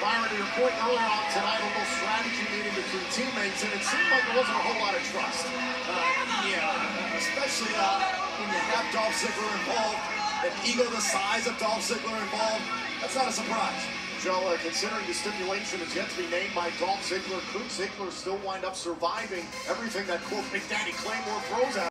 to your point earlier on tonight, a little strategy meeting between teammates, and it seemed like there wasn't a whole lot of trust. Uh, yeah, especially uh, when you have Dolph Ziggler involved, an ego the size of Dolph Ziggler involved. That's not a surprise. Joe, uh, considering the stipulation is yet to be named by Dolph Ziggler, could Ziggler still wind up surviving everything that quote Daddy Claymore throws at?